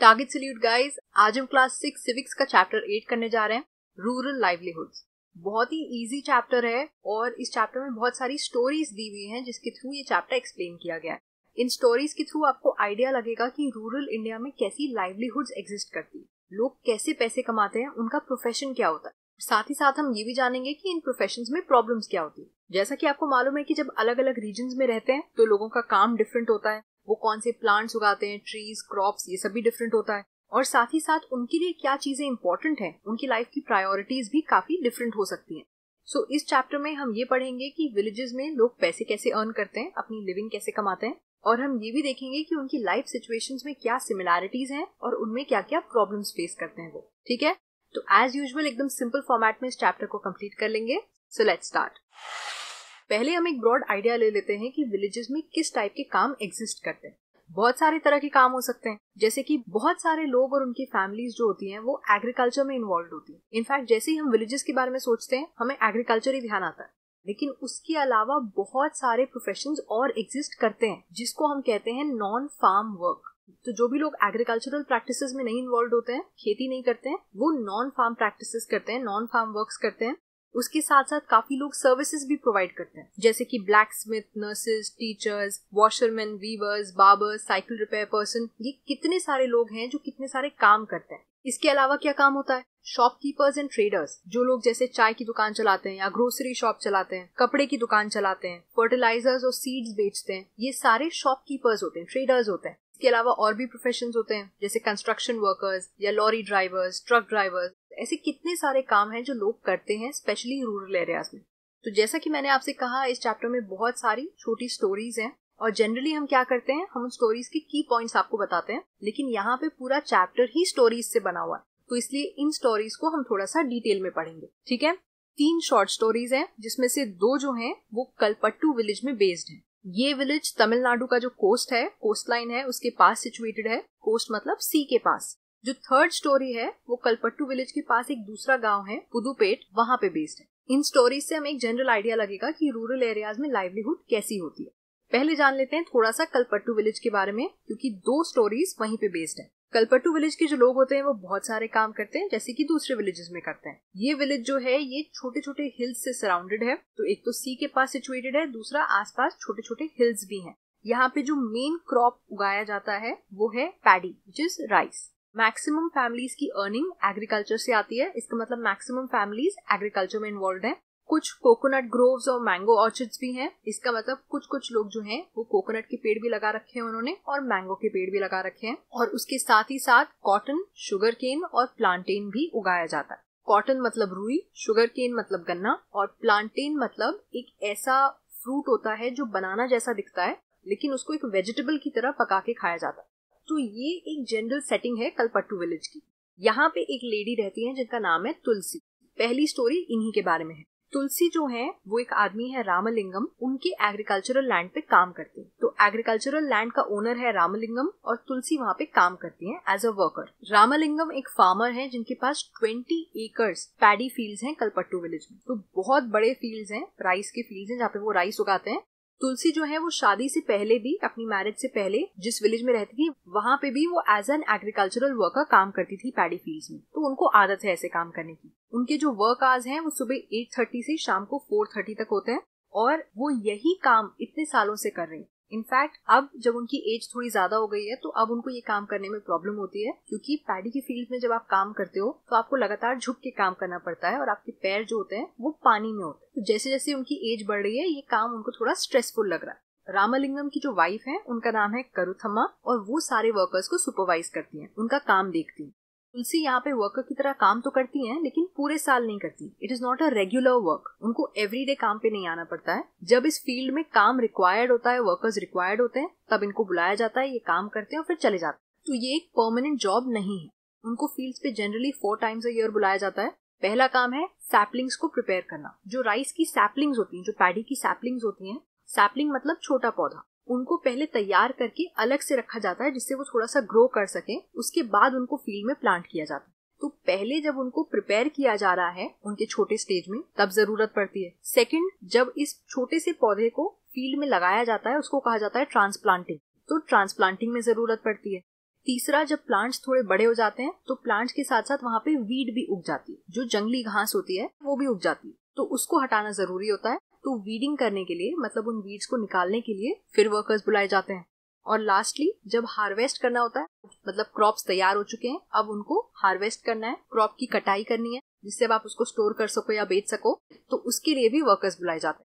Target salute guys आज हम class six civics का चैप्टर एट करने जा रहे हैं रूरल लाइवलीहुड बहुत ही इजी चैप्टर है और इस चैप्टर में बहुत सारी स्टोरीज दी हुई हैं जिसके थ्रू ये चैप्टर एक्सप्लेन किया गया है। इन स्टोरीज के थ्रू आपको आइडिया लगेगा कि रूरल इंडिया में कैसी लाइवलीहुड्स एग्जिस्ट करती है। लोग कैसे पैसे कमाते हैं, उनका प्रोफेशन क्या होता है। साथ ही साथ हम ये भी जानेंगे कि इन प्रोफेशन में प्रॉब्लम्स क्या होती है। जैसा कि आपको मालूम है कि जब अलग अलग रीजन में रहते हैं तो लोगों का काम डिफरेंट होता है। वो कौन से प्लांट्स उगाते हैं ट्रीज क्रॉप्स ये सब भी डिफरेंट होता है। और साथ ही साथ उनके लिए क्या चीज़ें इंपॉर्टेंट हैं उनकी लाइफ की प्रायोरिटीज भी काफ़ी डिफरेंट हो सकती हैं। सो so, इस चैप्टर में हम ये पढ़ेंगे कि विलेजेस में लोग पैसे कैसे अर्न करते हैं अपनी लिविंग कैसे कमाते हैं और हम ये भी देखेंगे कि उनकी लाइफ सिचुएशंस में क्या सिमिलैरिटीज हैं और उनमें क्या क्या प्रॉब्लम्स फेस करते हैं वो। ठीक है? तो एज यूजल एकदम सिंपल फॉर्मेट में इस चैप्टर को कंप्लीट कर लेंगे। सो लेट स्टार्ट पहले हम एक ब्रॉड आइडिया ले लेते हैं कि विलेजेस में किस टाइप के काम एग्जिस्ट करते हैं। बहुत सारे तरह के काम हो सकते हैं। जैसे कि बहुत सारे लोग और उनकी फैमिलीज़ जो होती हैं, वो एग्रीकल्चर में इन्वॉल्व होती हैं। इनफैक्ट जैसे ही हम विलेजेस के बारे में सोचते हैं, हमें एग्रीकल्चर ही ध्यान आता है। लेकिन उसके अलावा बहुत सारे प्रोफेशन और एग्जिस्ट करते हैं, जिसको हम कहते हैं नॉन फार्म वर्क तो जो भी लोग एग्रीकल्चरल प्रैक्टिसेस में नहीं इन्वॉल्व होते हैं, खेती नहीं करते हैं, वो नॉन फार्म प्रैक्टिसेस करते हैं नॉन फार्म वर्क्स करते हैं। उसके साथ साथ काफ़ी लोग सर्विसेज़ भी प्रोवाइड करते हैं। जैसे कि blacksmith nurses teachers washerman weavers barbers cycle repair person ये कितने सारे लोग हैं जो कितने सारे काम करते हैं। इसके अलावा क्या काम होता है? शॉपकीपर्स एंड ट्रेडर्स जो लोग जैसे चाय की दुकान चलाते हैं या ग्रोसरी शॉप चलाते हैं, कपड़े की दुकान चलाते हैं फर्टिलाइजर्स और सीड्स बेचते हैं, ये सारे शॉपकीपर्स होते हैं ट्रेडर्स होते हैं। इसके अलावा और भी प्रोफेशन होते हैं, जैसे कंस्ट्रक्शन वर्कर्स या लॉरी ड्राइवर्स ट्रक ड्राइवर्स ऐसे कितने सारे काम हैं जो लोग करते हैं स्पेशली रूरल एरियाज़ में। तो जैसा कि मैंने आपसे कहा, इस चैप्टर में बहुत सारी छोटी स्टोरीज हैं और जनरली हम क्या करते हैं, हम उन स्टोरीज के की पॉइंट्स आपको बताते हैं, लेकिन यहाँ पे पूरा चैप्टर ही स्टोरीज से बना हुआ है। तो इसलिए इन स्टोरीज को हम थोड़ा सा डिटेल में पढ़ेंगे, ठीक है? तीन शॉर्ट स्टोरीज हैं, जिसमें से दो जो हैं, वो कलपट्टू विलेज में बेस्ड हैं। ये विलेज तमिलनाडु का जो कोस्ट है कोस्ट लाइन है, उसके पास सिचुएटेड है। कोस्ट मतलब सी के पास। जो थर्ड स्टोरी है, वो कलपट्टू विलेज के पास एक दूसरा गाँव है, पुदुपेट, वहाँ पे बेस्ड है। इन स्टोरीज से हमें एक जनरल आइडिया लगेगा कि रूरल एरियाज़ में लाइवलीहुड कैसी होती है। पहले जान लेते हैं थोड़ा सा कलपट्टू विलेज के बारे में, क्योंकि दो स्टोरीज वहीं पे बेस्ड है। कलपट्टू विलेज के जो लोग होते हैं, वो बहुत सारे काम करते हैं, जैसे कि दूसरे विलेजेस में करते हैं। ये विलेज जो है, ये छोटे छोटे हिल्स से सराउंडेड है। तो एक तो सी के पास सिचुएटेड है, दूसरा आसपास छोटे छोटे हिल्स भी हैं। यहाँ पे जो मेन क्रॉप उगाया जाता है, वो है paddy which is rice maximum families की अर्निंग एग्रीकल्चर से आती है। इसका मतलब मैक्सिमम फैमिलीज़ एग्रीकल्चर में इन्वॉल्व है। कुछ कोकोनट ग्रोव्स और मैंगो ऑर्चिड्स भी हैं। इसका मतलब कुछ कुछ लोग जो हैं, वो कोकोनट के पेड़ भी लगा रखे हैं उन्होंने और मैंगो के पेड़ भी लगा रखे हैं। और उसके साथ ही साथ कॉटन शुगर केन और प्लांटेन भी उगाया जाता है। कॉटन मतलब रुई शुगर केन मतलब गन्ना और प्लांटेन मतलब एक ऐसा फ्रूट होता है जो बनाना जैसा दिखता है, लेकिन उसको एक वेजिटेबल की तरह पका के खाया जाता है। तो ये एक जनरल सेटिंग है कलपट्टू विलेज की। यहाँ पे एक लेडी रहती है जिनका नाम है तुलसी। पहली स्टोरी इन्हीं के बारे में है। तुलसी जो है, वो एक आदमी है रामलिंगम। उनके एग्रीकल्चरल लैंड पे काम करते हैं। तो एग्रीकल्चरल लैंड का ओनर है रामलिंगम और तुलसी वहाँ पे काम करती है एज अ वर्कर रामलिंगम एक फार्मर है जिनके पास 20 एकर्स पैडी फील्ड्स हैं कलपट्टू विलेज में। तो बहुत बड़े फील्ड्स हैं राइस के फील्ड्स हैं जहाँ पे वो राइस उगाते हैं। तुलसी जो है वो शादी से पहले भी, अपनी मैरिज से पहले, जिस विलेज में रहती थी, वहाँ पे भी वो एज एन एग्रीकल्चरल वर्कर काम करती थी पैडी फ़ील्ड में। तो उनको आदत है ऐसे काम करने की। उनके जो वर्क आवर्स हैं वो सुबह एट थर्टी से शाम को फोर थर्टी तक होते हैं और वो यही काम इतने सालों से कर रही हैं। इनफैक्ट अब जब उनकी एज थोड़ी ज़्यादा हो गई है तो अब उनको ये काम करने में प्रॉब्लम होती है, क्योंकि पैडी की फ़ील्ड में जब आप काम करते हो तो आपको लगातार झुक के काम करना पड़ता है और आपके पैर जो होते हैं, वो पानी में होते हैं। तो जैसे जैसे उनकी एज बढ़ रही है, ये काम उनको थोड़ा स्ट्रेसफुल लग रहा है। रामलिंगम की जो वाइफ है, उनका नाम है करुथम्मा और वो सारे वर्कर्स को सुपरवाइज करती हैं, उनका काम देखती हैं। तुलसी यहाँ पे वर्कर की तरह काम तो करती हैं, लेकिन पूरे साल नहीं करती। It is not a regular work उनको एवरीडे काम पे नहीं आना पड़ता है। जब इस फ़ील्ड में काम रिक्वायर्ड होता है वर्कर्स रिक्वायर्ड होते हैं, तब इनको बुलाया जाता है, ये काम करते हैं और फिर चले जाते हैं। तो ये एक परमानेंट जॉब नहीं है। उनको फ़ील्ड पे generally four times a year बुलाया जाता है। पहला काम है सैपलिंग्स को प्रिपेयर करना। जो राइस की सैपलिंग्स होती हैं, जो पैडी की सैपलिंग्स होती हैं सैपलिंग मतलब छोटा पौधा। उनको पहले तैयार करके अलग से रखा जाता है, जिससे वो थोड़ा सा ग्रो कर सके, उसके बाद उनको फ़ील्ड में प्लांट किया जाता है। तो पहले जब उनको प्रिपेयर किया जा रहा है, उनके छोटे स्टेज में, तब ज़रूरत पड़ती है। सेकंड जब इस छोटे से पौधे को फ़ील्ड में लगाया जाता है, उसको कहा जाता है ट्रांसप्लांटिंग तो ट्रांसप्लांटिंग में ज़रूरत पड़ती है। तीसरा, जब प्लांट्स थोड़े बड़े हो जाते हैं तो प्लांट्स के साथ साथ वहाँ पे वीड भी उग जाती है। जो जंगली घास होती है, वो भी उग जाती है। तो उसको हटाना ज़रूरी होता है। तो वीडिंग करने के लिए मतलब उन वीड्स को निकालने के लिए फिर वर्कर्स बुलाए जाते हैं। और लास्टली जब हार्वेस्ट करना होता है मतलब क्रॉप्स तैयार हो चुके हैं, अब उनको हार्वेस्ट करना है क्रॉप की कटाई करनी है, जिससे अब आप उसको स्टोर कर सको या बेच सको तो उसके लिए भी वर्कर्स बुलाए जाते हैं।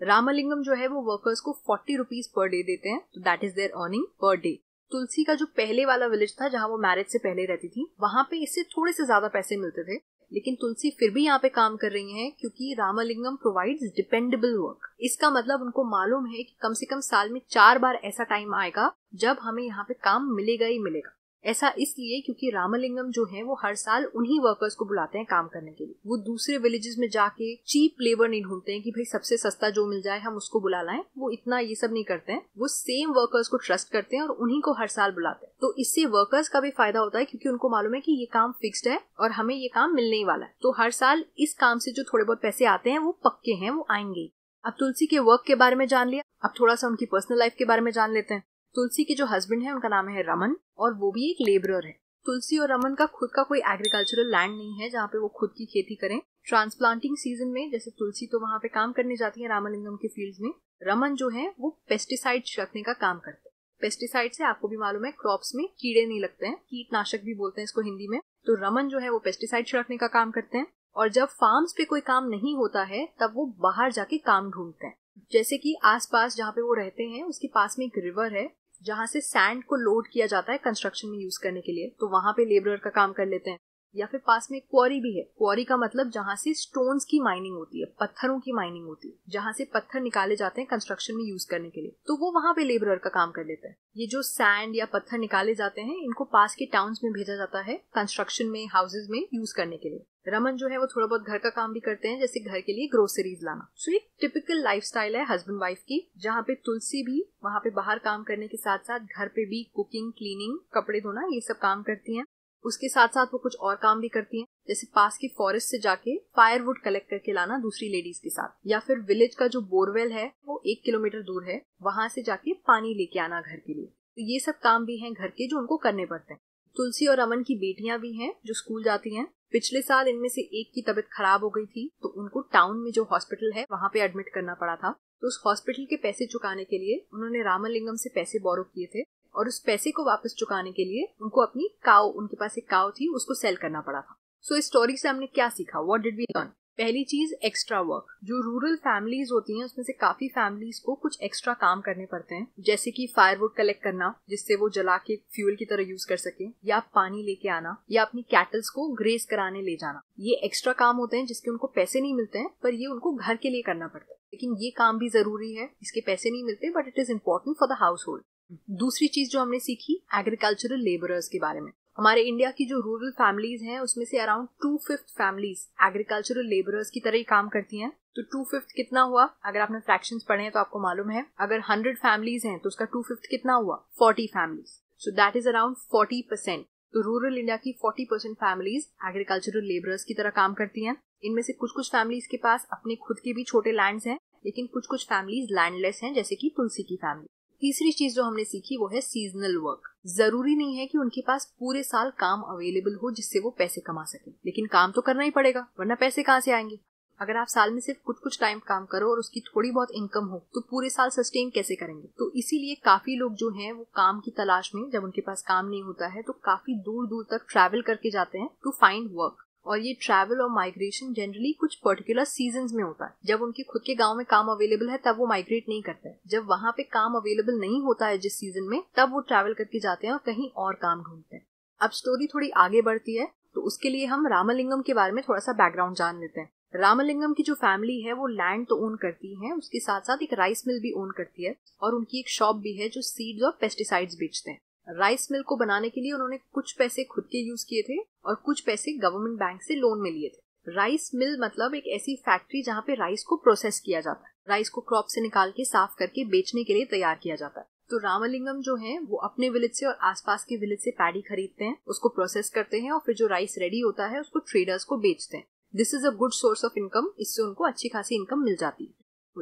रामलिंगम जो है, वो वर्कर्स को फोर्टी रुपीज़ पर डे देते हैं तो that is their earning per day Tulsi का जो पहले वाला विलेज था, जहाँ वो मैरिज से पहले रहती थी, वहाँ पे इससे थोड़े से ज़्यादा पैसे मिलते थे लेकिन तुलसी फिर भी यहाँ पे काम कर रही हैं क्योंकि रामलिंगम प्रोवाइड्स डिपेंडेबल वर्क इसका मतलब उनको मालूम है कि कम से कम साल में चार बार ऐसा टाइम आएगा जब हमें यहाँ पे काम मिलेगा ही मिलेगा। ऐसा इसलिए क्योंकि रामलिंगम जो है, वो हर साल उन्हीं वर्कर्स को बुलाते हैं काम करने के लिए। वो दूसरे विलेजेस में जाके चीप लेबर नहीं ढूंढते हैं कि भाई सबसे सस्ता जो मिल जाए, हम उसको बुला लाएँ। वो इतना ये सब नहीं करते हैं। वो सेम वर्कर्स को ट्रस्ट करते हैं और उन्हीं को हर साल बुलाते हैं। तो इससे वर्कर्स का भी फ़ायदा होता है क्योंकि उनको मालूम है कि ये काम फिक्स्ड है और हमें ये काम मिलने ही वाला है। तो हर साल इस काम से जो थोड़े बहुत पैसे आते हैं, वो पक्के हैं, वो आएँगे अब तुलसी के वर्क के बारे में जान लिया। अब थोड़ा सा उनकी पर्सनल लाइफ के बारे में जान लेते हैं। तुलसी के जो हस्बैंड है, उनका नाम है रमन, और वो भी एक लेबरर है। तुलसी और रमन का खुद का कोई एग्रीकल्चरल लैंड नहीं है, जहाँ पे वो खुद की खेती करें। ट्रांसप्लांटिंग सीज़न में, जैसे तुलसी तो वहाँ पे काम करने जाती है रामलिंगम के फ़ील्ड में, रमन जो है, वो पेस्टिसाइड छिड़कने का काम करते हैं। पेस्टिसाइड से आपको भी मालूम है क्रॉप्स में कीड़े नहीं लगते हैं, कीटनाशक भी बोलते हैं इसको हिंदी में। तो रमन जो है, वो पेस्टिसाइड छिड़कने का काम करते हैं, और जब फार्म्स पे कोई काम नहीं होता है, तब वो बाहर जाके काम ढूंढते हैं। जैसे कि आसपास जहाँ पे वो रहते हैं, उसके पास में एक रिवर है जहाँ से सैंड को लोड किया जाता है कंस्ट्रक्शन में यूज़ करने के लिए तो वहाँ पे लेबरर का काम कर लेते हैं। या फिर पास में क्वारी भी है। क्वारी का मतलब जहाँ से स्टोन्स की माइनिंग होती है पत्थरों की माइनिंग होती है जहाँ से पत्थर निकाले जाते हैं कंस्ट्रक्शन में यूज़ करने के लिए। तो वो वहाँ पे लेबरर का काम कर लेता है। ये जो सैंड या पत्थर निकाले जाते हैं इनको पास के टाउन्स में भेजा जाता है कंस्ट्रक्शन में हाउसेज में यूज़ करने के लिए। रमन जो है वो थोड़ा बहुत घर का काम भी करते हैं जैसे घर के लिए ग्रोसरीज लाना। सो so, एक टिपिकल लाइफ है हस्बैंड वाइफ की जहाँ पे तुलसी भी वहाँ पे बाहर काम करने के साथ साथ घर पे भी कुकिंग क्लीनिंग कपड़े धोना ये सब काम करती हैं। उसके साथ साथ वो कुछ और काम भी करती हैं, जैसे पास की फॉरेस्ट से जाके फायरवुड कलेक्ट करके लाना दूसरी लेडीज़ के साथ। या फिर विलेज का जो बोरवेल है, वो एक किलोमीटर दूर है, वहाँ से जाके पानी लेके आना घर के लिए। तो ये सब काम भी हैं घर के जो उनको करने पड़ते हैं। तुलसी और अमन की बेटियाँ भी हैं, जो स्कूल जाती हैं पिछले साल इनमें से एक की तबीयत खराब हो गई थी तो उनको टाउन में जो हॉस्पिटल है वहाँ पे एडमिट करना पड़ा था। तो उस हॉस्पिटल के पैसे चुकाने के लिए उन्होंने रामलिंगम से पैसे बोरो किए थे और उस पैसे को वापस चुकाने के लिए उनको अपनी काव उनके पास एक काव थी उसको सेल करना पड़ा था। सो so, इस स्टोरी से हमने क्या सीखा? वॉट डिड वी लर्न पहली चीज़ एक्स्ट्रा वर्क जो रूरल फैमिलीज़ होती हैं, उसमें से काफ़ी फैमिलीज़ को कुछ एक्स्ट्रा काम करने पड़ते हैं। जैसे कि फायरवुड कलेक्ट करना, जिससे वो जला के फ्यूल की तरह यूज़ कर सके, या पानी लेके आना, या अपनी कैटल्स को ग्रेस कराने ले जाना। ये एक्स्ट्रा काम होते हैं, जिसके उनको पैसे नहीं मिलते हैं, पर ये उनको घर के लिए करना पड़ता है। लेकिन ये काम भी ज़रूरी है, इसके पैसे नहीं मिलते but it is important for the household दूसरी चीज़ जो हमने सीखी एग्रीकल्चरल लेबरर्स के बारे में। हमारे इंडिया की जो रूरल फैमिलीज़ हैं, उसमें से around two fifth families agricultural labourers की तरह ही काम करती हैं। तो टू फिफ्थ कितना हुआ? अगर आपने फ्रैक्शन पढ़े हैं तो आपको मालूम है। अगर हंड्रेड फैमिलीज़ हैं तो उसका टू फिफ्थ कितना हुआ? Forty families so that is around forty percent तो रूरल इंडिया की forty percent families agricultural labourers की तरह काम करती हैं। इनमें से कुछ कुछ फैमिलीज़ के पास अपने खुद के भी छोटे लैंड्स हैं, लेकिन कुछ कुछ फैमिलीज़ लैंडलेस हैं, जैसे कि तुलसी की फैमिली तीसरी चीज़ जो हमने सीखी, वो है सीजनल वर्क ज़रूरी नहीं है कि उनके पास पूरे साल काम अवेलेबल हो जिससे वो पैसे कमा सके। लेकिन काम तो करना ही पड़ेगा, वरना पैसे कहाँ से आएँगे? अगर आप साल में सिर्फ़ कुछ कुछ टाइम काम करो और उसकी थोड़ी बहुत इनकम हो तो पूरे साल सस्टेन कैसे करेंगे? तो इसीलिए काफ़ी लोग जो हैं, वो काम की तलाश में, जब उनके पास काम नहीं होता है तो काफ़ी दूर दूर तक ट्रैवल करके जाते हैं टू फाइंड वर्क और ये ट्रैवल और माइग्रेशन जनरली कुछ पर्टिकुलर सीज़न में होता है। जब उनके खुद के गाँव में काम अवेलेबल है, तब वो माइग्रेट नहीं करते हैं। जब वहाँ पे काम अवेलेबल नहीं होता है जिस सीज़न में, तब वो ट्रैवल करके जाते हैं और कहीं और काम ढूंढते हैं। अब स्टोरी थोड़ी आगे बढ़ती है तो उसके लिए हम रामलिंगम के बारे में थोड़ा सा बैकग्राउंड जान लेते हैं। रामलिंगम की जो फैमिली है, वो लैंड तो ओन करती है, उसके साथ साथ एक राइस मिल भी ओन करती है और उनकी एक शॉप भी है जो सीड्स और पेस्टिसाइड्स बेचते हैं। राइस मिल को बनाने के लिए उन्होंने कुछ पैसे खुद के यूज़ किए थे और कुछ पैसे गवर्नमेंट बैंक से लोन में लिए थे। राइस मिल मतलब एक ऐसी फैक्ट्री जहाँ पे राइस को प्रोसेस किया जाता है। राइस को क्रॉप से निकाल के साफ़ करके बेचने के लिए तैयार किया जाता है। तो रामलिंगम जो है, वो अपने विलेज से और आसपास के विलेज से पैडी खरीदते हैं, उसको प्रोसेस करते हैं और फिर जो राइस रेडी होता है, उसको ट्रेडर्स को बेचते हैं। This is a good source of income इससे उनको अच्छी खासी इनकम मिल जाती है।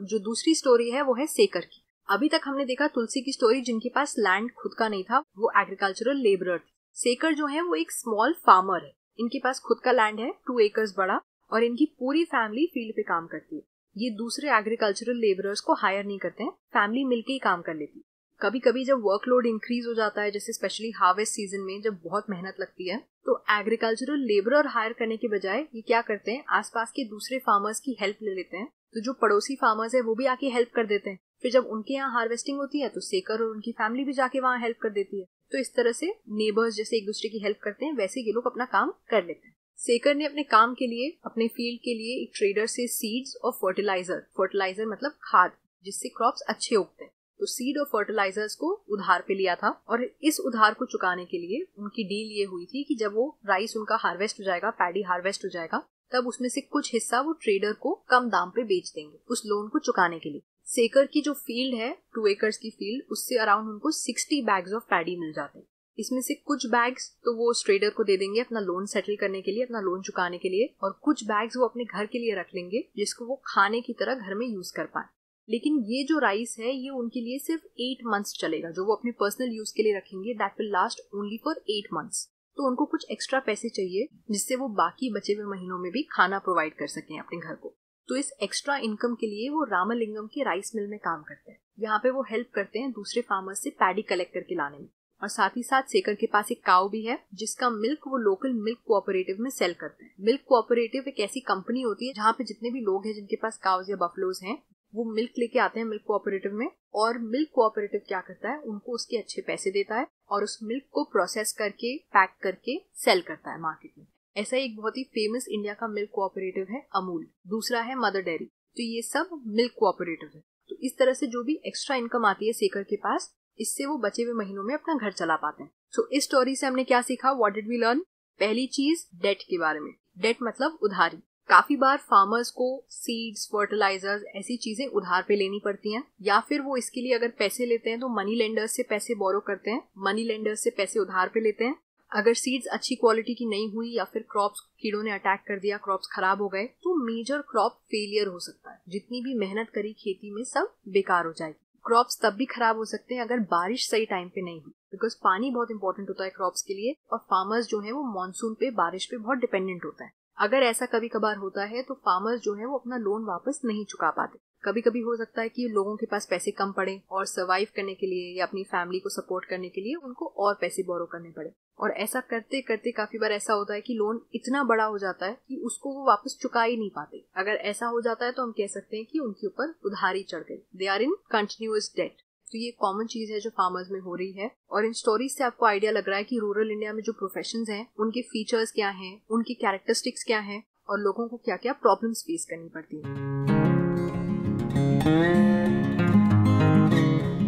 जो दूसरी स्टोरी है, वो है सेकर की। अभी तक हमने देखा तुलसी की स्टोरी जिनके पास लैंड खुद का नहीं था, वो एग्रीकल्चरल लेबरर थे। सेकर जो है, वो एक स्मॉल फार्मर है। इनके पास खुद का लैंड है टू एकर्स बड़ा, और इनकी पूरी फैमिली फ़ील्ड पे काम करती है। ये दूसरे एग्रीकल्चरल लेबरर्स को हायर नहीं करते हैं फैमिली मिलके ही काम कर लेती है। कभी कभी जब वर्कलोड इंक्रीज हो जाता है, जैसे स्पेशली हार्वेस्ट सीज़न में जब बहुत मेहनत लगती है तो एग्रीकल्चरल लेबरर हायर करने के बजाय ये क्या करते हैं, आसपास के दूसरे फार्मर्स की हेल्प ले लेते हैं। तो जो पड़ोसी फार्मर्स है, वो भी आके हेल्प कर देते हैं। फिर जब उनके यहाँ हार्वेस्टिंग होती है तो सेकर और उनकी फैमिली भी जाके वहाँ हेल्प कर देती है। तो इस तरह से नेबर्स जैसे एक दूसरे की हेल्प करते हैं, वैसे ये लोग अपना काम कर लेते हैं। सेकर ने अपने काम के लिए, अपने फ़ील्ड के लिए एक ट्रेडर से सीड्स और फर्टिलाइज़र फर्टिलाइज़र मतलब खाद, जिससे क्रॉप्स अच्छे उगते हैं। तो सीड और फर्टिलाइजर्स को उधार पे लिया था और इस उधार को चुकाने के लिए उनकी डील ये हुई थी कि जब वो राइस उनका हार्वेस्ट हो जाएगा पैडी हार्वेस्ट हो जाएगा, तब उसमें से कुछ हिस्सा वो ट्रेडर को कम दाम पे बेच देंगे, उस लोन को चुकाने के लिए। सेकर की जो फ़ील्ड है टू एकर्स की फ़ील्ड, उससे अराउंड उनको सिक्सटी बैग्स ऑफ़ पैडी मिल जाते हैं। इसमें से कुछ बैग्स तो वो ट्रेडर को दे देंगे अपना लोन सेटल करने के लिए, अपना लोन चुकाने के लिए, और कुछ बैग्स वो अपने घर के लिए रख लेंगे, जिसको वो खाने की तरह घर में यूज़ कर पाए। लेकिन ये जो राइस है, ये उनके लिए सिर्फ़ एट मंथ्स चलेगा, जो वो अपने पर्सनल यूज़ के लिए रखेंगे that will last only for eight months तो उनको कुछ एक्स्ट्रा पैसे चाहिए, जिससे वो बाकी बचे हुए महीनों में भी खाना प्रोवाइड कर सकें अपने घर को। तो इस एक्स्ट्रा इनकम के लिए वो रामलिंगम के राइस मिल में काम करते हैं। यहाँ पे वो हेल्प करते हैं दूसरे फार्मर्स से पैडी कलेक्ट करके लाने में। और साथ ही साथ सेकर के पास एक काउ भी है, जिसका मिल्क वो लोकल मिल्क कोऑपरेटिव में सेल करते हैं। मिल्क कोऑपरेटिव एक ऐसी कंपनी होती है, जहाँ पे जितने भी लोग हैं, जिनके पास काउज या बफलोज हैं, वो मिल्क लेके आते हैं मिल्क कोऑपरेटिव में। और मिल्क कोऑपरेटिव क्या करता है, उनको उसके अच्छे पैसे देता है और उस मिल्क को प्रोसेस करके पैक करके सेल करता है मार्केट में। ऐसा एक बहुत ही फ़ेमस इंडिया का मिल्क कोऑपरेटिव है अमूल दूसरा है मदर डेयरी तो ये सब मिल्क कोऑपरेटिव है. तो इस तरह से जो भी एक्स्ट्रा इनकम आती है सेकर के पास इससे वो बचे हुए महीनों में अपना घर चला पाते हैं. सो so, इस स्टोरी से हमने क्या सीखा? वॉट डिड वी लर्न पहली चीज़ डेट के बारे में. डेट मतलब उधारी. काफ़ी बार फार्मर्स को सीड्स फर्टिलाइजर्स ऐसी चीज़ें उधार पे लेनी पड़ती हैं या फिर वो इसके लिए अगर पैसे लेते हैं तो मनी लेंडर्स से पैसे बोरो करते हैं. मनी लेंडर्स से पैसे उधार पे लेते हैं अगर सीड्स अच्छी क्वालिटी की नहीं हुई या फिर क्रॉप्स कीड़ों ने अटैक कर दिया क्रॉप्स खराब हो गए तो मेजर क्रॉप फेलियर हो सकता है। जितनी भी मेहनत करी खेती में, सब बेकार हो जाएगी। क्रॉप्स तब भी खराब हो सकते हैं अगर बारिश सही टाइम पे नहीं हुई। बिकॉज़ पानी बहुत इंपॉर्टेंट होता है क्रॉप्स के लिए और फार्मर्स जो है वो मानसून पे, बारिश पे बहुत डिपेंडेंट होता है। अगर ऐसा कभी कभार होता है तो फार्मर्स जो है वो अपना लोन वापस नहीं चुका पाते। कभी कभी हो सकता है कि लोगों के पास पैसे कम पड़े और सर्वाइव करने के लिए या अपनी फैमिली को सपोर्ट करने के लिए उनको और पैसे बोरो करने पड़े। और ऐसा करते करते काफ़ी बार ऐसा होता है कि लोन इतना बड़ा हो जाता है कि उसको वो वापस चुका ही नहीं पाते। अगर ऐसा हो जाता है तो हम कह सकते हैं कि उनके ऊपर उधारी चढ़ गई they are in continuous debt तो ये कॉमन चीज़ है जो फार्मर्स में हो रही है। और इन स्टोरीज से आपको आइडिया लग रहा है कि रूरल इंडिया में जो प्रोफेशन हैं, उनके फीचर्स क्या हैं, उनकी कैरेक्टरिस्टिक्स क्या हैं और लोगों को क्या क्या प्रॉब्लम्स फेस करनी पड़ती है।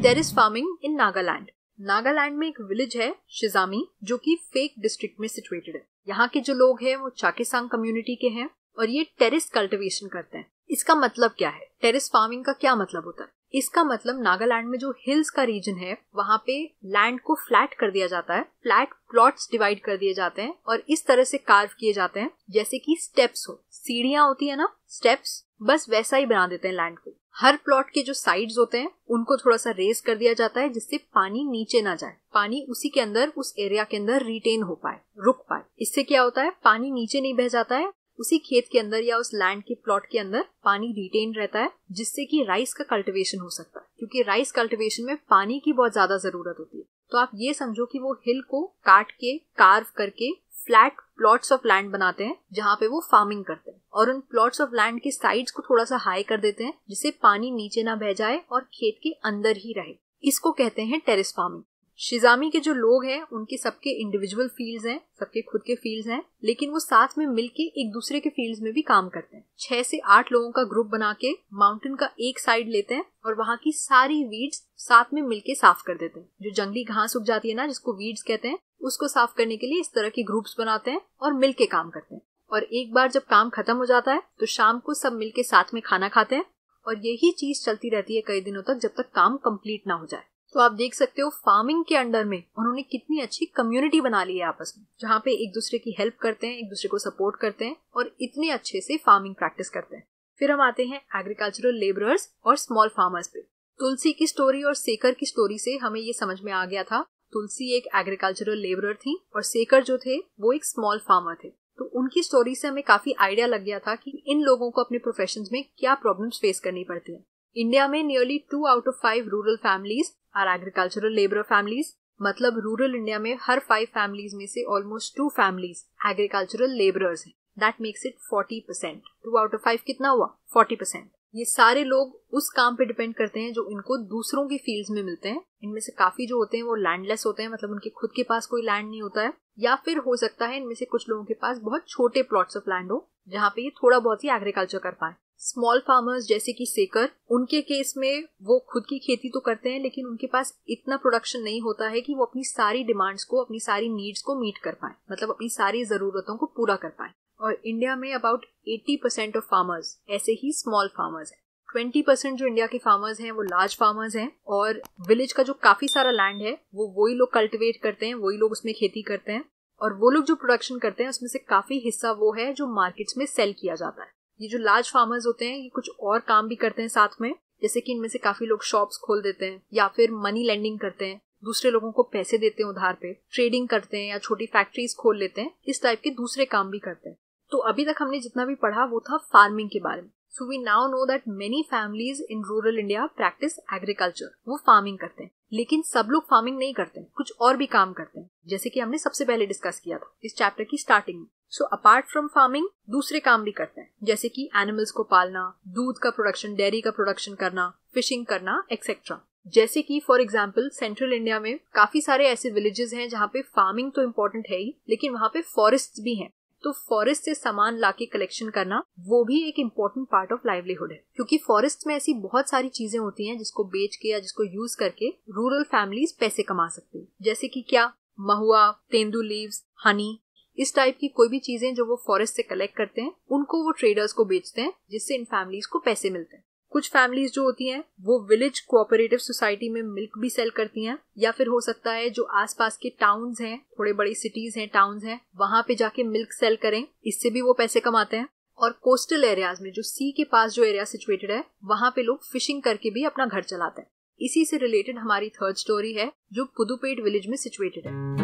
Terrace farming in Nagaland Nagaland में एक विलेज है, शिजामी, जो कि फेक डिस्ट्रिक्ट में सिचुएटेड है। यहाँ के जो लोग हैं, वो चाकेसांग कम्युनिटी के हैं और ये टेरिस कल्टिवेशन करते हैं। इसका मतलब क्या है? टेरिस फ़ार्मिंग का क्या मतलब होता है? इसका मतलब नागालैंड में जो हिल्स का रीजन है, वहाँ पे लैंड को फ्लैट कर दिया जाता है फ्लैट प्लॉट्स डिवाइड कर दिए जाते हैं और इस तरह से कार्व किए जाते हैं, जैसे कि स्टेप्स हो। सीढ़ियाँ होती है ना स्टेप्स बस वैसा ही बना देते हैं लैंड को। हर प्लॉट के जो साइड्स होते हैं, उनको थोड़ा सा रेस कर दिया जाता है जिससे पानी नीचे ना जाए। पानी उसी के अंदर, उस एरिया के अंदर रिटेन हो पाए, रुक पाए। इससे क्या होता है? पानी नीचे नहीं बह जाता है। उसी खेत के अंदर या उस लैंड के प्लॉट के अंदर पानी रिटेन रहता है, जिससे कि राइस का कल्टीवेशन हो सकता है। क्योंकि राइस कल्टीवेशन में पानी की बहुत ज़्यादा ज़रूरत होती है। तो आप ये समझो कि वो हिल को काट के कार्व करके फ्लैट प्लॉट्स ऑफ़ लैंड बनाते हैं, जहाँ पे वो फ़ार्मिंग करते हैं। और उन प्लॉट्स ऑफ़ लैंड के साइड्स को थोड़ा सा हाई कर देते हैं, जिससे पानी नीचे ना बह जाए और खेत के अंदर ही रहे। इसको कहते हैं टेरिस फ़ार्मिंग शिजामी के जो लोग हैं, उनके सबके इंडिविजुअल फील्ड्स हैं, सबके खुद के फील्ड्स हैं, लेकिन वो साथ में मिलके एक दूसरे के फील्ड्स में भी काम करते हैं। छह से आठ लोगों का ग्रुप बना के माउंटेन का एक साइड लेते हैं और वहाँ की सारी वीड्स साथ में मिलके साफ़ कर देते हैं। जो जंगली घास उग जाती है ना, जिसको वीड्स कहते हैं, उसको साफ़ करने के लिए इस तरह के ग्रुप्स बनाते हैं और मिलके काम करते हैं। और एक बार जब काम खत्म हो जाता है तो शाम को सब मिलके साथ में खाना खाते हैं। और यही चीज़ चलती रहती है कई दिनों तक जब तक काम कंप्लीट ना हो जाए। तो आप देख सकते हो फ़ार्मिंग के अंडर में उन्होंने कितनी अच्छी कम्युनिटी बना ली है आपस में, जहाँ पे एक दूसरे की हेल्प करते हैं, एक दूसरे को सपोर्ट करते हैं और इतने अच्छे से फ़ार्मिंग प्रैक्टिस करते हैं। फिर हम आते हैं एग्रीकल्चरल लेबरर्स और स्मॉल फार्मर्स पे। तुलसी की स्टोरी और सेकर की स्टोरी से हमें ये समझ में आ गया था, तुलसी एक एग्रीकल्चरल लेबरर थी और सेकर जो थे, वो एक स्मॉल फार्मर थे। तो उनकी स्टोरी से हमें काफ़ी आइडिया लग गया था कि इन लोगों को अपने प्रोफेशन में क्या प्रॉब्लम फेस करनी पड़ती है। इंडिया में nearly two out of five rural families are agricultural labour families मतलब रूरल इंडिया में हर फाइव फैमिलीज़ में से almost two families agricultural labourers हैं। That makes it forty percent two out of five कितना हुआ? फोर्टी परसेंट ये सारे लोग उस काम पे डिपेंड करते हैं जो इनको दूसरों की फील्ड्स में मिलते हैं। इनमें से काफ़ी जो होते हैं वो लैंडलेस होते हैं मतलब उनके खुद के पास कोई लैंड नहीं होता है। या फिर हो सकता है इनमें से कुछ लोगों के पास बहुत छोटे प्लॉट्स ऑफ़ लैंड हो, जहाँ पे ये थोड़ा बहुत ही एग्रीकल्चर कर पाए। स्मॉल फार्मर्स जैसे कि सेकर उनके केस में वो खुद की खेती तो करते हैं, लेकिन उनके पास इतना प्रोडक्शन नहीं होता है कि वो अपनी सारी डिमांड्स को, अपनी सारी नीड्स को मीट कर पाए। मतलब अपनी सारी जरूरतों को पूरा कर पाए। और इंडिया में अबाउट 80 परसेंट ऑफ़ फार्मर्स ऐसे ही स्मॉल फार्मर्स हैं। ट्वेंटी परसेंट जो इंडिया के फार्मर्स हैं, वो लार्ज फार्मर्स हैं और विलेज का जो काफ़ी सारा लैंड है, वो वही लोग कल्टिवेट करते हैं, वही लोग उसमें खेती करते हैं और वो लोग जो प्रोडक्शन करते हैं, उसमें से काफ़ी हिस्सा वो है जो मार्केट्स में सेल किया जाता है। ये जो लार्ज फार्मर्स होते हैं, ये कुछ और काम भी करते हैं साथ में, जैसे कि इनमें से काफ़ी लोग शॉप्स खोल देते हैं या फिर मनी लेंडिंग करते हैं, दूसरे लोगों को पैसे देते हैं उधार पे ट्रेडिंग करते हैं या छोटी फैक्ट्रीज खोल लेते हैं, इस टाइप के दूसरे काम भी करते हैं। तो अभी तक हमने जितना भी पढ़ा वो था फ़ार्मिंग के बारे में। So we now know that many families in rural India practise agriculture वो फ़ार्मिंग करते हैं। लेकिन सब लोग फ़ार्मिंग नहीं करते कुछ और भी काम करते हैं। जैसे कि हमने सबसे पहले डिस्कस किया था इस चैप्टर की स्टार्टिंग में। सो अपार्ट फ्रॉम फ़ार्मिंग दूसरे काम भी करते हैं। जैसे कि एनिमल्स को पालना, दूध का प्रोडक्शन डेयरी का प्रोडक्शन करना फिशिंग करना एक्सेट्रा जैसे कि फॉर एग्ज़ाम्पल सेंट्रल इंडिया में काफ़ी सारे ऐसे विलेजेस हैं जहाँ पे फ़ार्मिंग तो इम्पोर्टेंट है ही, लेकिन वहाँ पे फॉरेस्ट भी हैं। तो फॉरेस्ट से सामान लाके कलेक्शन करना, वो भी एक इम्पोर्टेंट पार्ट ऑफ़ लाइवलीहुड है। क्योंकि फॉरेस्ट में ऐसी बहुत सारी चीज़ें होती हैं जिसको बेच के या जिसको यूज़ करके रूरल फैमिलीज़ पैसे कमा सकती है। जैसे कि क्या? महुआ, तेंदू लीव्स हनी इस टाइप की कोई भी चीज़ें जो वो फॉरेस्ट से कलेक्ट करते हैं, उनको वो ट्रेडर्स को बेचते हैं, जिससे इन फैमिलीज़ को पैसे मिलते हैं। कुछ फैमिलीज़ जो होती हैं, वो विलेज कोऑपरेटिव सोसाइटी में मिल्क भी सेल करती हैं, या फिर हो सकता है जो आसपास के टाउन्स हैं थोड़े बड़ी सिटीज़ हैं टाउन्स हैं, वहाँ पे जाके मिल्क सेल करें, इससे भी वो पैसे कमाते हैं। और कोस्टल एरियाज़ में, जो सी के पास जो एरिया सिचुएटेड है, वहाँ पे लोग फिशिंग करके भी अपना घर चलाते हैं। इसी से रिलेटेड हमारी थर्ड स्टोरी है, जो पुदुपेट विलेज में सिचुएटेड है।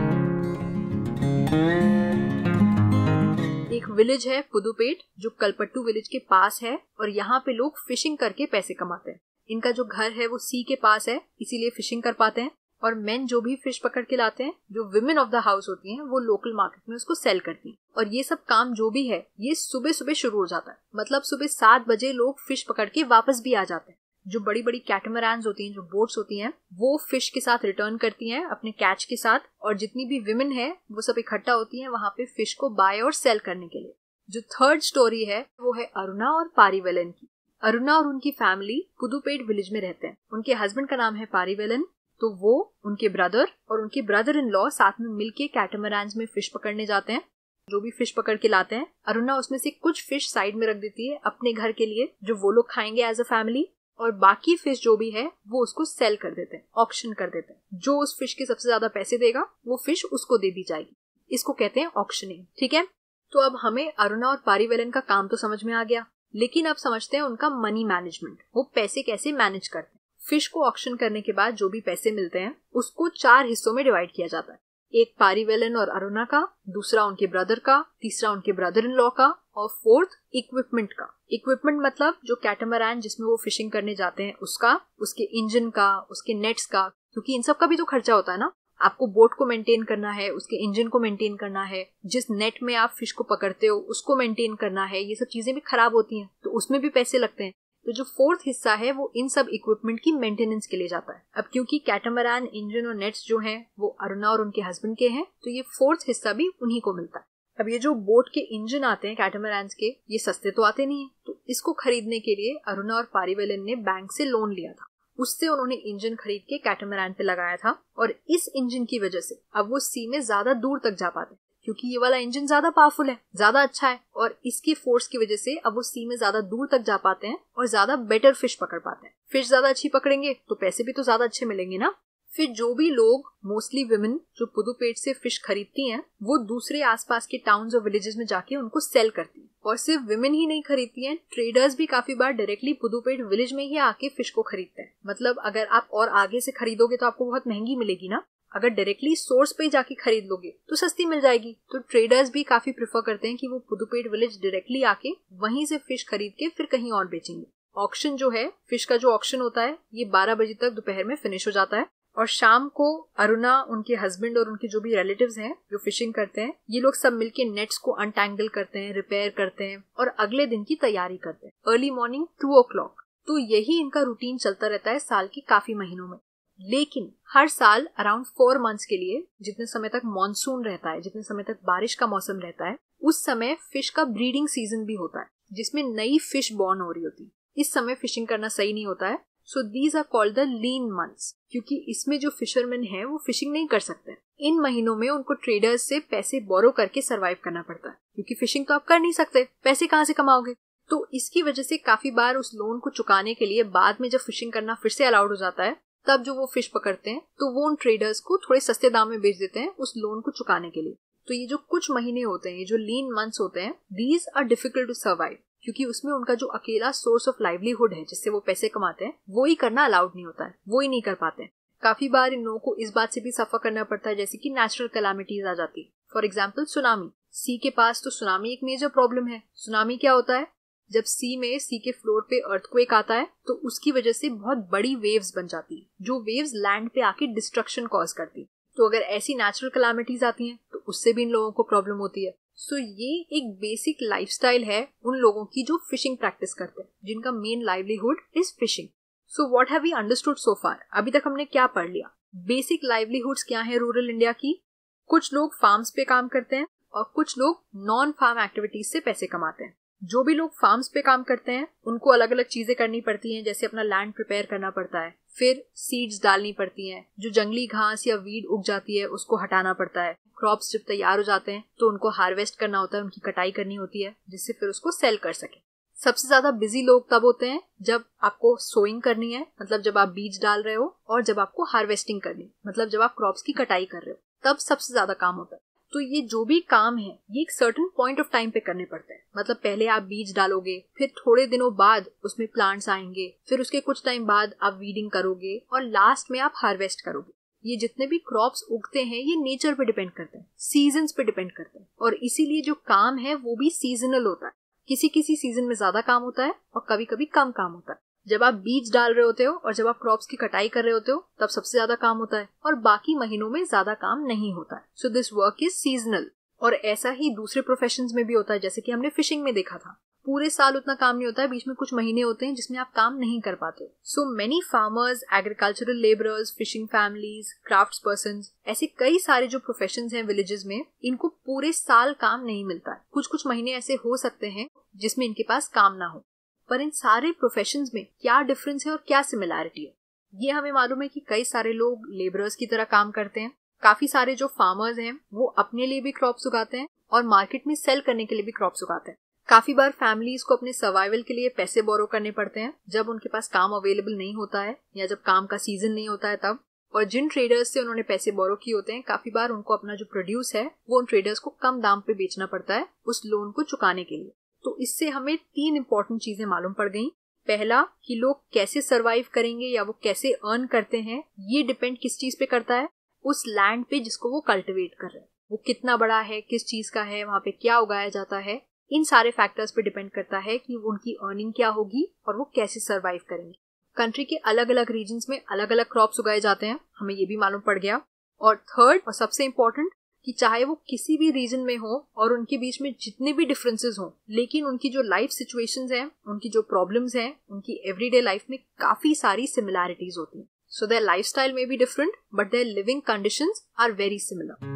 एक विलेज है पुदुपेट जो कलपट्टू विलेज के पास है और यहाँ पे लोग फिशिंग करके पैसे कमाते हैं। इनका जो घर है, वो सी के पास है, इसीलिए फिशिंग कर पाते हैं। और मेन जो भी फ़िश पकड़ के लाते हैं, जो विमेन ऑफ़ द हाउस होती हैं, वो लोकल मार्केट में उसको सेल करती हैं। और ये सब काम जो भी है, ये सुबह सुबह शुरू हो जाता है। मतलब सुबह सात बजे लोग फ़िश पकड़ के वापस भी आ जाते हैं। जो बड़ी बड़ी कैटमरान होती हैं, जो बोट्स होती हैं, वो फ़िश के साथ रिटर्न करती हैं अपने कैच के साथ और जितनी भी विमेन है, वो सब इकट्ठा होती हैं वहाँ पे फ़िश को बाय और सेल करने के लिए। जो थर्ड स्टोरी है, वो है अरुणा और पारीवेलन की। अरुणा और उनकी फैमिली पुदुपेट विलेज में रहते हैं। उनके हस्बैंड का नाम है पारीवेलन तो वो उनके ब्रदर और उनके ब्रदर इन लॉ साथ में मिलके कैटमरान में फ़िश पकड़ने जाते हैं। जो भी फ़िश पकड़ के लाते हैं, अरुणा उसमें से कुछ फ़िश साइड में रख देती है अपने घर के लिए, जो वो लोग खाएँगे एज अ फैमिली और बाकी फ़िश जो भी है, वो उसको सेल कर देते हैं ऑप्शन कर देते हैं। जो उस फ़िश के सबसे ज़्यादा पैसे देगा, वो फ़िश उसको दे दी जाएगी। इसको कहते हैं ऑप्शनिंग ठीक है? तो अब हमें अरुणा और पारीवेलन का काम तो समझ में आ गया, लेकिन अब समझते हैं उनका मनी मैनेजमेंट वो पैसे कैसे मैनेज करते हैं। फ़िश को ऑप्शन करने के बाद जो भी पैसे मिलते हैं, उसको चार हिस्सों में डिवाइड किया जाता है। एक पारीवेलन और अरुणा का, दूसरा उनके ब्रदर का, तीसरा उनके ब्रदर इन लॉ का और फोर्थ इक्विपमेंट का। इक्विपमेंट मतलब जो कैटमरान जिसमें वो फिशिंग करने जाते हैं, उसका, उसके इंजन का, उसके नेट्स का, क्योंकि इन सब का भी तो खर्चा होता है ना। आपको बोट को मेंटेन करना है, उसके इंजन को मेंटेन करना है, जिस नेट में आप फ़िश को पकड़ते हो, उसको मेंटेन करना है, ये सब चीज़ें भी खराब होती हैं तो उसमें भी पैसे लगते हैं। तो जो फोर्थ हिस्सा है, वो इन सब इक्विपमेंट की मेंटेनेंस के लिए जाता है। अब क्योंकि कैटमरान इंजन और नेट्स जो हैं, वो अरुणा और उनके हस्बैंड के हैं तो ये फोर्थ हिस्सा भी उन्हीं को मिलता है। अब ये जो बोट के इंजन आते हैं कैटमरान के, ये सस्ते तो आते नहीं है। तो इसको खरीदने के लिए अरुणा और पारिवेलन ने बैंक से लोन लिया था। उससे उन्होंने इंजन खरीद के कैटमरान पे लगाया था और इस इंजन की वजह से अब वो सी में ज़्यादा दूर तक जा पाते क्योंकि ये वाला इंजन ज़्यादा पावरफुल है, ज़्यादा अच्छा है और इसकी फोर्स की वजह से अब वो सी में ज़्यादा दूर तक जा पाते हैं और ज़्यादा बेटर फ़िश पकड़ पाते हैं। फ़िश ज़्यादा अच्छी पकड़ेंगे तो पैसे भी तो ज़्यादा अच्छे मिलेंगे ना? फिर जो भी लोग मोस्टली विमेन जो पुदुपेट से फ़िश खरीदती हैं, वो दूसरे आसपास के टाउन्स और विलेजेस में जाके उनको सेल करती हैं। और सिर्फ़ विमेन ही नहीं खरीदती हैं ट्रेडर्स भी काफ़ी बार डायरेक्टली पुदुपेट विलेज में ही आके फ़िश को खरीदते हैं। मतलब अगर आप और आगे से खरीदोगे तो आपको बहुत महँगी मिलेगी ना? अगर डायरेक्टली सोर्स पे जाके खरीद लोगे तो सस्ती मिल जाएगी। तो ट्रेडर्स भी काफ़ी प्रेफर करते हैं कि वो पुदुपेट विलेज डायरेक्टली आके वहीं से फ़िश खरीद के फिर कहीं और बेचेंगे। ऑक्शन जो है फ़िश का जो ऑक्शन होता है, ये 12 बजे तक दोपहर में फिनिश हो जाता है। और शाम को अरुणा, उनके हस्बैंड और उनके जो भी रिलेटिव्स हैं, जो फिशिंग करते हैं, ये लोग सब मिलके नेट्स को अनटैंगल करते हैं रिपेयर करते हैं और अगले दिन की तैयारी करते हैं। Early morning two o'clock तो यही इनका रूटीन चलता रहता है साल के काफ़ी महीनों में। लेकिन हर साल अराउंड फोर मंथ्स के लिए जितने समय तक मानसून रहता है, जितने समय तक बारिश का मौसम रहता है, उस समय फ़िश का ब्रीडिंग सीज़न भी होता है, जिसमें नई फ़िश बॉर्न हो रही होती। है इस समय फिशिंग करना सही नहीं होता है so these are called the lean months क्योंकि इसमें जो फिशरमैन है, वो फिशिंग नहीं कर सकते इन महीनों में उनको ट्रेडर्स से पैसे बोरो करके सरवाइव करना पड़ता है, क्योंकि फिशिंग तो आप कर नहीं सकते। पैसे कहाँ से कमाओगे? तो इसकी वजह से काफ़ी बार उस लोन को चुकाने के लिए बाद में जब फिशिंग करना फिर से अलाउड हो जाता है, तब जो वो फ़िश पकड़ते हैं तो वो उन ट्रेडर्स को थोड़े सस्ते दाम में बेच देते हैं उस लोन को चुकाने के लिए। तो ये जो कुछ महीने होते हैं, ये जो लीन मंथ्स होते हैं these are difficult to survive क्योंकि उसमें उनका जो अकेला सोर्स ऑफ़ लाइवलीहुड है, जिससे वो पैसे कमाते हैं वो ही करना अलाउड नहीं होता है वो ही नहीं कर पाते हैं। काफ़ी बार इन लोगों को इस बात से भी सफ़र करना पड़ता है, जैसे कि नेचुरल कैलामिटीज आ जाती है। फॉर एग्ज़ाम्पल सुनामी सी के पास तो सुनामी एक मेजर प्रॉब्लम है। सुनामी क्या होता है? जब सी में सी के फ्लोर पे अर्थक्वेक आता है तो उसकी वजह से बहुत बड़ी वेव्स बन जाती है, जो वेव्स लैंड पे आके डिस्ट्रक्शन कॉज करती है। तो अगर ऐसी नेचुरल कैलामिटीज आती हैं तो उससे भी इन लोगों को प्रॉब्लम होती है। सो so, ये एक बेसिक लाइफस्टाइल है उन लोगों की जो फिशिंग प्रैक्टिस करते हैं जिनका main livelihood is fishing so what have we understood so far अभी तक हमने क्या पढ़ लिया? बेसिक लाइवलीहुड्स क्या है रूरल इंडिया की? कुछ लोग फार्म्स पे काम करते हैं और कुछ लोग नॉन फार्म एक्टिविटीज़ से पैसे कमाते हैं। जो भी लोग फार्म्स पे काम करते हैं, उनको अलग अलग चीज़ें करनी पड़ती हैं, जैसे अपना लैंड प्रिपेयर करना पड़ता है। फिर सीड्स डालनी पड़ती हैं। जो जंगली घास या वीड उग जाती है, उसको हटाना पड़ता है। क्रॉप्स जब तैयार हो जाते हैं तो उनको हार्वेस्ट करना होता है, उनकी कटाई करनी होती है, जिससे फिर उसको सेल कर सके। सबसे ज़्यादा बिज़ी लोग तब होते हैं, जब आपको सोइंग करनी है मतलब जब आप बीज डाल रहे हो, और जब आपको हार्वेस्टिंग करनी मतलब जब आप क्रॉप्स की कटाई कर रहे हो, तब सबसे ज़्यादा काम होता है। तो ये जो भी काम है, ये एक सर्टन पॉइंट ऑफ़ टाइम पे करने पड़ते हैं। मतलब पहले आप बीज डालोगे, फिर थोड़े दिनों बाद उसमें प्लांट्स आएँगे, फिर उसके कुछ टाइम बाद आप वीडिंग करोगे और लास्ट में आप हार्वेस्ट करोगे। ये जितने भी क्रॉप्स उगते हैं, ये नेचर पे डिपेंड करते हैं सीज़न पे डिपेंड करते हैं। और इसीलिए जो काम है, वो भी सीजनल होता है। किसी किसी सीज़न में ज़्यादा काम होता है और कभी कभी कम काम होता है। जब आप बीज डाल रहे होते हो और जब आप क्रॉप्स की कटाई कर रहे होते हो, तब सबसे ज़्यादा काम होता है और बाकी महीनों में ज़्यादा काम नहीं होता है। So this work is seasonal और ऐसा ही दूसरे प्रोफेशन में भी होता है, जैसे कि हमने फिशिंग में देखा था। पूरे साल उतना काम नहीं होता है, बीच में कुछ महीने होते हैं जिसमें आप काम नहीं कर पाते so many farmers agricultural labourers fishing families craft person ऐसे कई सारे जो प्रोफेशन हैं विलेजेस में, इनको पूरे साल काम नहीं मिलता है। कुछ कुछ महीने ऐसे हो सकते हैं जिसमें इनके पास काम ना हो। पर इन सारे प्रोफेशन में क्या डिफरेंस है और क्या सिमिलैरिटी है? ये हमें मालूम है कि कई सारे लोग लेबरर्स की तरह काम करते हैं। काफ़ी सारे जो फार्मर्स हैं, वो अपने लिए भी क्रॉप्स उगाते हैं और मार्केट में सेल करने के लिए भी क्रॉप्स उगाते हैं। काफ़ी बार फैमिलीज़ को अपने सर्वाइवल के लिए पैसे बोरो करने पड़ते हैं, जब उनके पास काम अवेलेबल नहीं होता है या जब काम का सीज़न नहीं होता है तब। और जिन ट्रेडर्स से उन्होंने पैसे बोरो किए होते हैं, काफ़ी बार उनको अपना जो प्रोड्यूस है, वो उन ट्रेडर्स को कम दाम पे बेचना पड़ता है उस लोन को चुकाने के लिए। तो इससे हमें तीन इंपॉर्टेंट चीज़ें मालूम पड़ गई। पहला, कि लोग कैसे सरवाइव करेंगे या वो कैसे अर्न करते हैं, ये डिपेंड किस चीज़ पे करता है? उस लैंड पे जिसको वो कल्टिवेट कर रहे हैं। वो कितना बड़ा है, किस चीज़ का है, वहाँ पे क्या उगाया जाता है, इन सारे फैक्टर्स पे डिपेंड करता है कि उनकी अर्निंग क्या होगी और वो कैसे सरवाइव करेंगे। कंट्री के अलग अलग रीजन में अलग अलग क्रॉप्स उगाए जाते हैं, हमें ये भी मालूम पड़ गया। और थर्ड और सबसे इम्पोर्टेंट कि चाहे वो किसी भी रीजन में हो और उनके बीच में जितने भी डिफरेंसेस हों, लेकिन उनकी जो लाइफ सिचुएशंस हैं, उनकी जो प्रॉब्लम्स हैं, उनकी एवरीडे लाइफ में काफ़ी सारी सिमिलैरिटीज होती हैं। सो देयर लाइफ स्टाइल में भी different but their living condition are very similar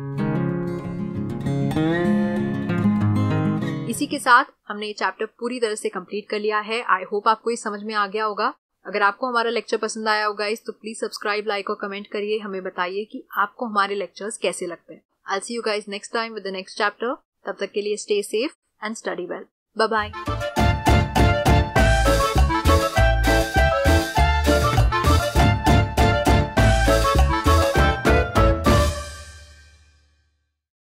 इसी के साथ हमने ये चैप्टर पूरी तरह से कंप्लीट कर लिया है। आई होप आपको ये समझ में आ गया होगा। अगर आपको हमारा लेक्चर पसंद आया होगा इस तो प्लीज़ सब्सक्राइब लाइक और कमेंट करिए। हमें बताइए कि आपको हमारे लेक्चर्स कैसे लगते हैं। I'll see you guys next time with the next chapter. Tab tak ke liye stay safe and study well. Bye bye.